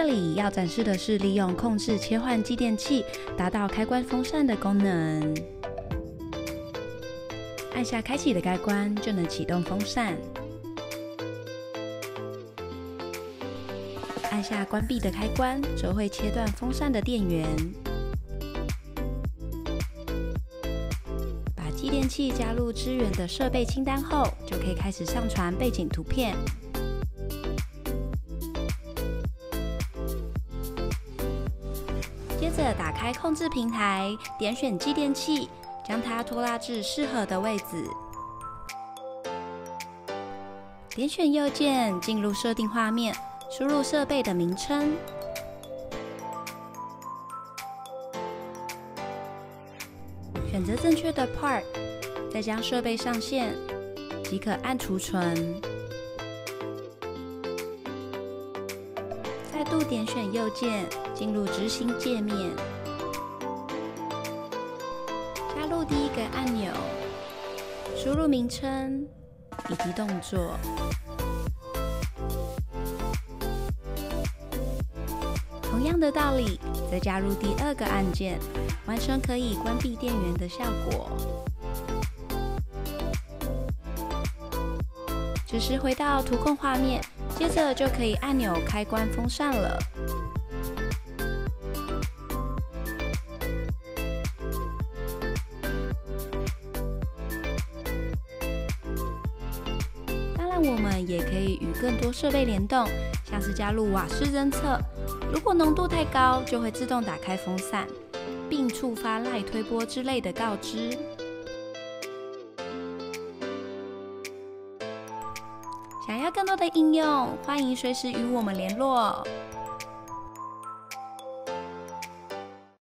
这里要展示的是利用控制切换继电器，达到开关风扇的功能。按下开启的开关，就能启动风扇。按下关闭的开关，则会切断风扇的电源。把继电器加入支援的设备清单后，就可以开始上传背景图片。接着打开控制平台，点选继电器，将它拖拉至适合的位置。点选右键，进入设定画面。输入设备的名称，选择正确的 part，再将设备上线，即可按储存。度点选右键，进入执行界面，加入第一个按钮，输入名称以及动作。同样的道理，再加入第二个按键，完成可以关闭电源的效果。此时回到图控画面，接着就可以按钮开关风扇了。当然，我们也可以与更多设备联动，像是加入瓦斯侦测。如果浓度太高，就会自动打开风扇，并触发赖推波之类的告知。想要更多的应用，欢迎随时与我们联络。